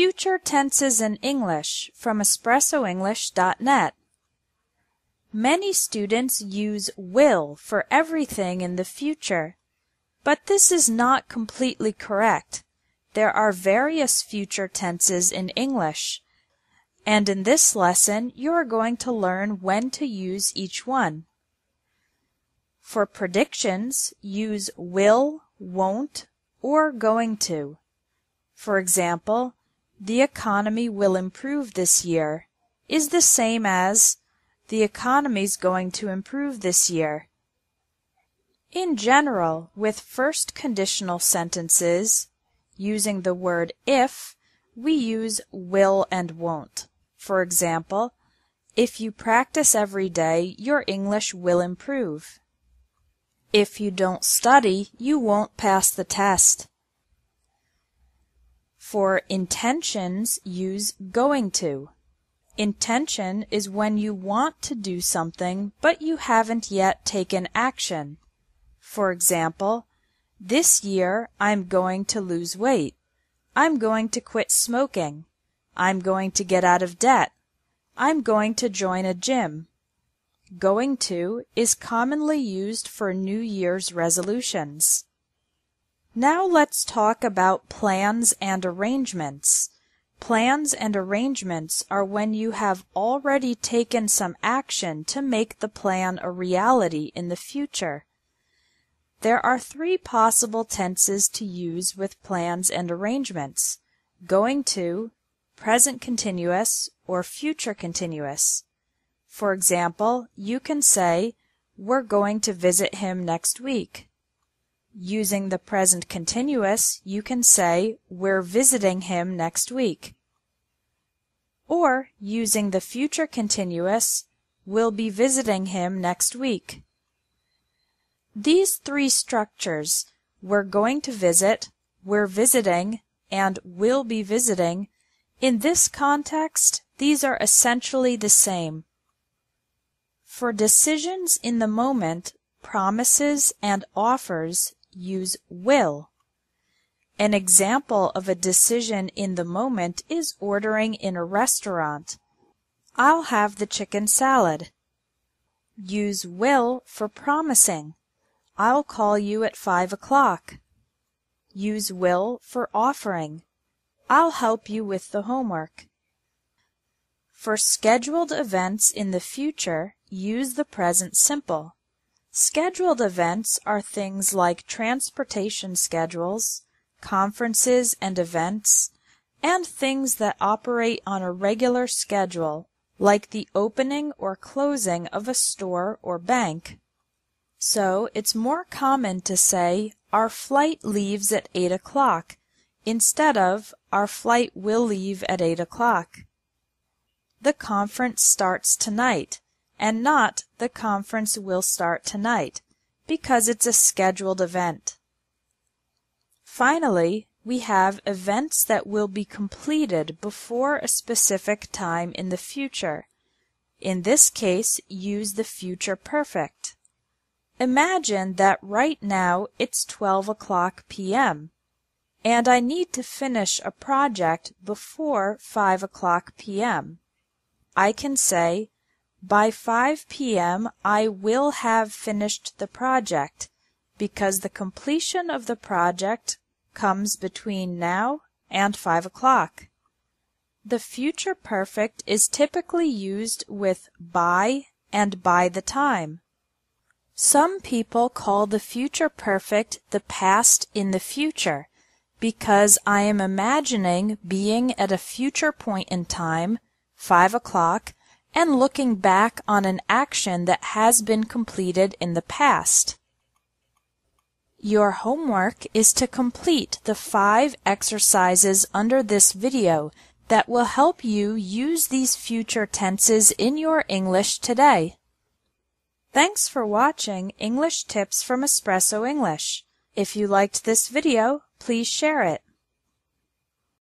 Future Tenses in English from EspressoEnglish.net. Many students use will for everything in the future, but this is not completely correct. There are various future tenses in English, and in this lesson you are going to learn when to use each one. For predictions, use will, won't, or going to. For example, the economy will improve this year is the same as the economy's going to improve this year. In general, with first conditional sentences, using the word if, we use will and won't. For example, if you practice every day, your English will improve. If you don't study, you won't pass the test. For intentions, use going to. Intention is when you want to do something but you haven't yet taken action. For example, this year I'm going to lose weight. I'm going to quit smoking. I'm going to get out of debt. I'm going to join a gym. Going to is commonly used for New Year's resolutions. Now let's talk about plans and arrangements. Plans and arrangements are when you have already taken some action to make the plan a reality in the future. There are three possible tenses to use with plans and arrangements going to, present continuous, or future continuous. For example, you can say, We're going to visit him next week. Using the present continuous, you can say, We're visiting him next week. Or, using the future continuous, We'll be visiting him next week. These three structures, we're going to visit, we're visiting, and We'll be visiting, in this context, these are essentially the same. For decisions in the moment, promises and offers use will. An example of a decision in the moment is ordering in a restaurant. I'll have the chicken salad. Use will for promising. I'll call you at five o'clock. Use will for offering. I'll help you with the homework. For scheduled events in the future, use the present simple. Scheduled events are things like transportation schedules, conferences and events, and things that operate on a regular schedule, like the opening or closing of a store or bank. So it's more common to say, our flight leaves at 8 o'clock, instead of, our flight will leave at 8 o'clock. The conference starts tonight and not the conference will start tonight, because it's a scheduled event. Finally, we have events that will be completed before a specific time in the future. In this case, use the future perfect. Imagine that right now it's 12 o'clock p.m. and I need to finish a project before 5 o'clock p.m. I can say, by 5 p.m. I will have finished the project because the completion of the project comes between now and 5 o'clock. The future perfect is typically used with by and by the time. Some people call the future perfect the past in the future because I am imagining being at a future point in time, 5 o'clock, and looking back on an action that has been completed in the past. Your homework is to complete the five exercises under this video that will help you use these future tenses in your English today. Thanks for watching English Tips from Espresso English. If you liked this video, please share it.